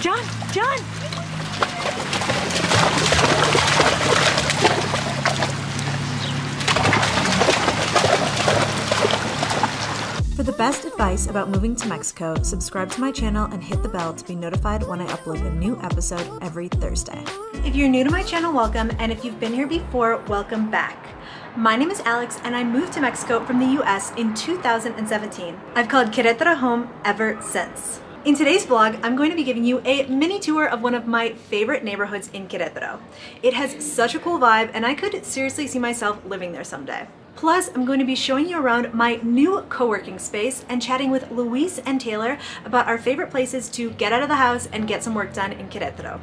John, John! For the best advice about moving to Mexico, subscribe to my channel and hit the bell to be notified when I upload a new episode every Thursday. If you're new to my channel, welcome, and if you've been here before, welcome back. My name is Alex and I moved to Mexico from the US in 2017. I've called Querétaro home ever since. In today's vlog, I'm going to be giving you a mini tour of one of my favorite neighborhoods in Querétaro. It has such a cool vibe and I could seriously see myself living there someday. Plus, I'm going to be showing you around my new co-working space and chatting with Luis and Taylor about our favorite places to get out of the house and get some work done in Querétaro.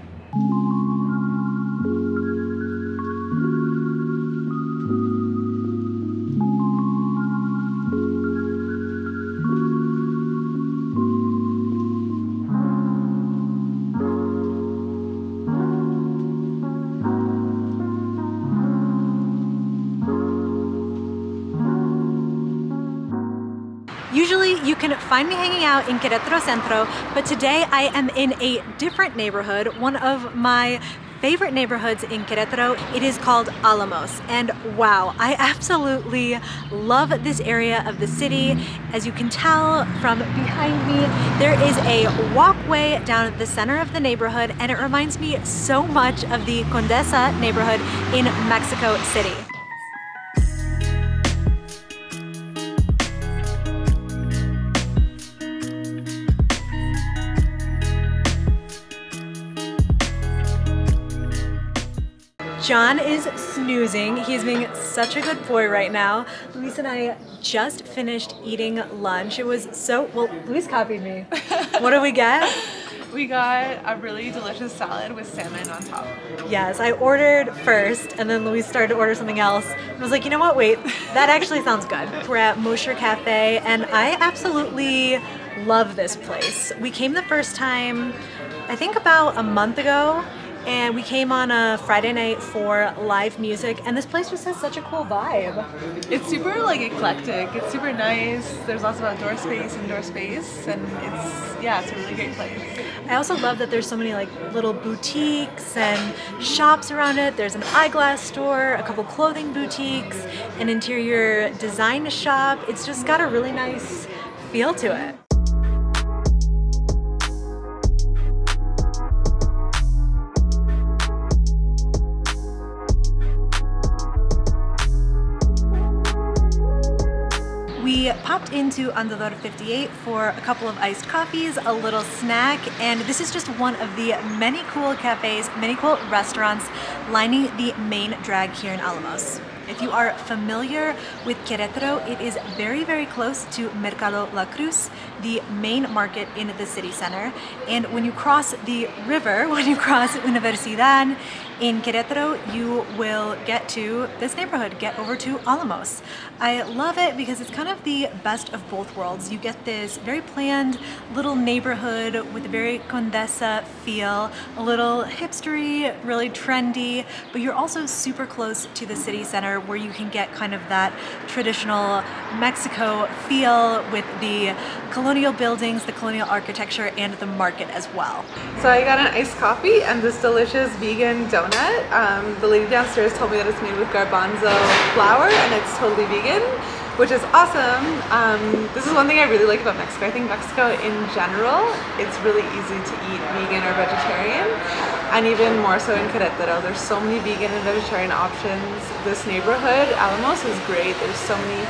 Find me hanging out in Querétaro Centro, but today I am in a different neighborhood, one of my favorite neighborhoods in Querétaro. It is called Alamos. And wow, I absolutely love this area of the city. As you can tell from behind me, there is a walkway down the center of the neighborhood and it reminds me so much of the Condesa neighborhood in Mexico City. John is snoozing. He's being such a good boy right now. Luis and I just finished eating lunch. It was so, well, Luis copied me. What do we get? We got a really delicious salad with salmon on top. Yes, I ordered first and then Luis started to order something else. I was like, you know what, wait, that actually sounds good. We're at Mosher Cafe and I absolutely love this place. We came the first time, I think about a month ago and we came on a Friday night for live music and this place just has such a cool vibe. It's super like eclectic. It's super nice. There's lots of outdoor space, indoor space, and it's yeah, it's a really great place. I also love that there's so many like little boutiques and shops around it. There's an eyeglass store, a couple clothing boutiques, an interior design shop. It's just got a really nice feel to it. Into Andador 58 for a couple of iced coffees, a little snack, and this is just one of the many cool cafes, many cool restaurants lining the main drag here in Alamos. If you are familiar with Querétaro, it is very, very close to Mercado La Cruz, the main market in the city center. And when you cross the river, when you cross Universidad in Querétaro, you will get to this neighborhood, get over to Alamos. I love it because it's kind of the best of both worlds. You get this very planned little neighborhood with a very Condesa feel, a little hipstery, really trendy, but you're also super close to the city center where you can get kind of that traditional Mexico feel with the colonial buildings, the colonial architecture, and the market as well. So I got an iced coffee and this delicious vegan donut. Um, the lady downstairs told me that it's made with garbanzo flour and it's totally vegan which is awesome. Um, this is one thing I really like about Mexico. I think Mexico in general, it's really easy to eat vegan or vegetarian, and even more so in Querétaro. There's so many vegan and vegetarian options. This neighborhood, Alamos, is great. There's so many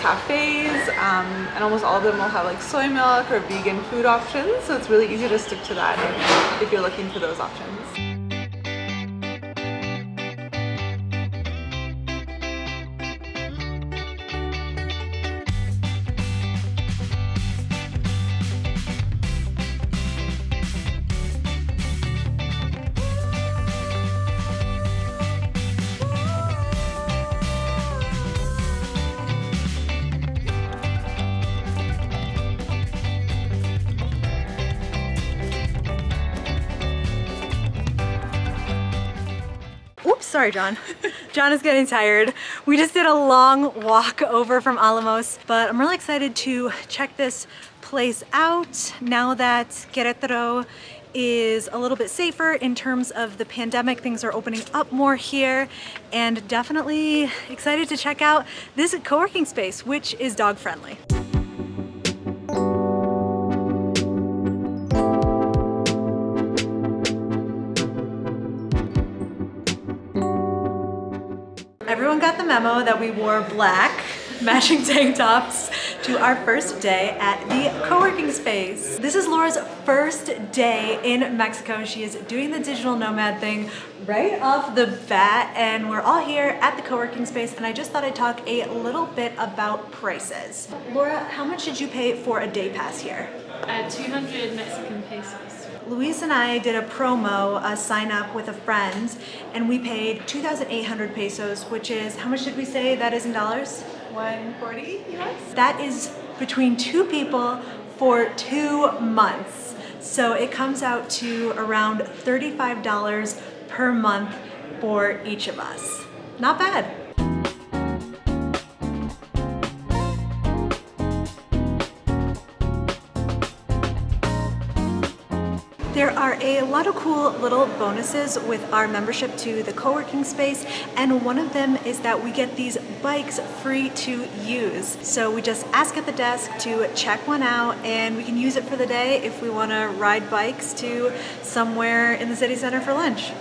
cafes, um, and almost all of them will have like soy milk or vegan food options, so it's really easy to stick to that if, if you're looking for those options. Sorry, John. John is getting tired. We just did a long walk over from Alamos, but I'm really excited to check this place out now that Querétaro is a little bit safer in terms of the pandemic. Things are opening up more here and definitely excited to check out this co-working space, which is dog friendly. Got the memo that we wore black matching tank tops to our first day at the co-working space. This is Laura's first day in Mexico. She is doing the digital nomad thing right off the bat and we're all here at the co-working space and I just thought I'd talk a little bit about prices. Laura, how much did you pay for a day pass here? Uh, 200 Mexican pesos. Luis and I did a promo, a sign up with a friend, and we paid 2,800 pesos, which is, how much did we say that is in dollars? 140 US? That is between two people for two months. So it comes out to around $35 per month for each of us. Not bad. A lot of cool little bonuses with our membership to the co-working space and one of them is that we get these bikes free to use. So we just ask at the desk to check one out and we can use it for the day if we want to ride bikes to somewhere in the city center for lunch.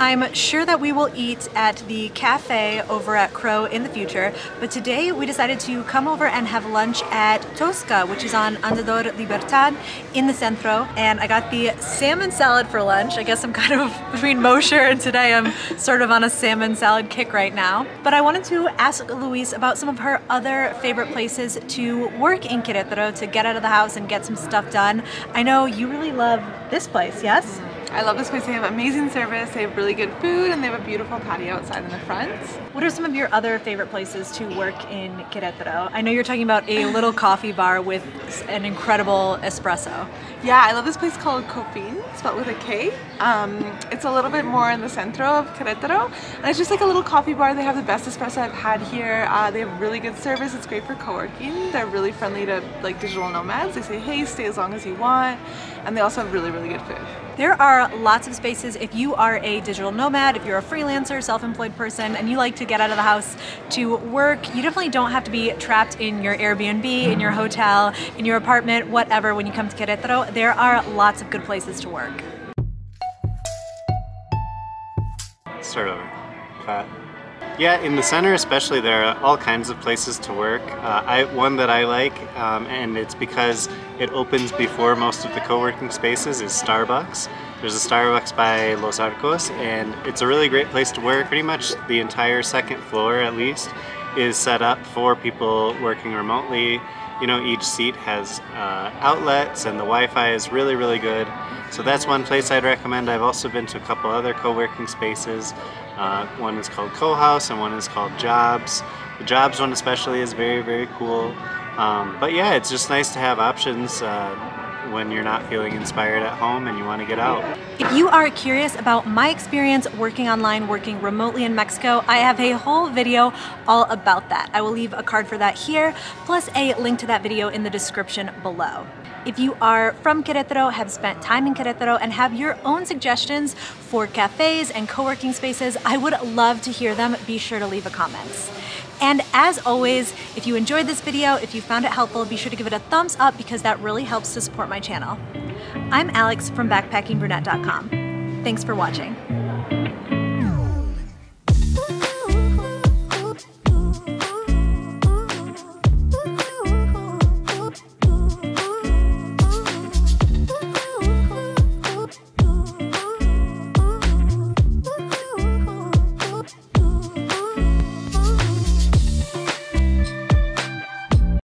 I'm sure that we will eat at the cafe over at Crow in the future, but today we decided to come over and have lunch at Tosca, which is on Andador Libertad in the Centro, and I got the salmon salad for lunch. I guess I'm kind of between Mosher and today I'm sort of on a salmon salad kick right now. But I wanted to ask Louise about some of her other favorite places to work in Querétaro to get out of the house and get some stuff done. I know you really love this place, yes? I love this place. They have amazing service, they have really good food, and they have a beautiful patio outside in the front. What are some of your other favorite places to work in Querétaro? I know you're talking about a little coffee bar with an incredible espresso. Yeah, I love this place called Cofin, spelled with a K. Um, it's a little bit more in the centro of Querétaro, and it's just like a little coffee bar. They have the best espresso I've had here. Uh, they have really good service. It's great for co-working. They're really friendly to like digital nomads. They say, hey, stay as long as you want, and they also have really, really good food. There are lots of spaces if you are a digital nomad, if you're a freelancer, self-employed person, and you like to get out of the house to work, you definitely don't have to be trapped in your Airbnb, in your hotel, in your apartment, whatever when you come to Querétaro. There are lots of good places to work. Start over. Cut. Yeah, in the center especially, there are all kinds of places to work. Uh, I, one that I like, um, and it's because it opens before most of the co-working spaces, is Starbucks. There's a Starbucks by Los Arcos, and it's a really great place to work. Pretty much the entire second floor, at least, is set up for people working remotely. You know, each seat has uh, outlets, and the Wi-Fi is really, really good. So that's one place I'd recommend. I've also been to a couple other co-working spaces. Uh, one is called Co-House and one is called Jobs. The Jobs one especially is very, very cool. Um, but yeah, it's just nice to have options uh, when you're not feeling inspired at home and you want to get out. If you are curious about my experience working online, working remotely in Mexico, I have a whole video all about that. I will leave a card for that here, plus a link to that video in the description below. If you are from Querétaro, have spent time in Querétaro, and have your own suggestions for cafes and co-working spaces, I would love to hear them. Be sure to leave a comment. And as always, if you enjoyed this video, if you found it helpful, be sure to give it a thumbs up because that really helps to support my channel. I'm Alex from backpackingbrunette.com. Thanks for watching.